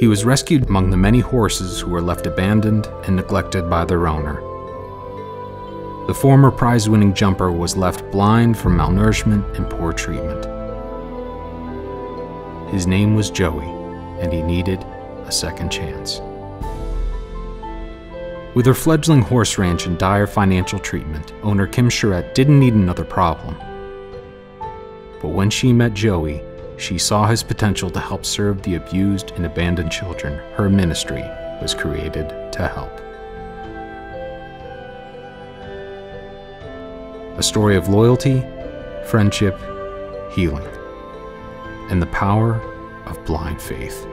He was rescued among the many horses who were left abandoned and neglected by their owner. The former prize winning jumper was left blind from malnourishment and poor treatment. His name was Joey, and he needed a second chance. With her fledgling horse ranch in dire financial treatment, owner Kim Charette didn't need another problem. But when she met Joey, she saw his potential to help serve the abused and abandoned children her ministry was created to help. A story of loyalty, friendship, healing, and the power of blind faith.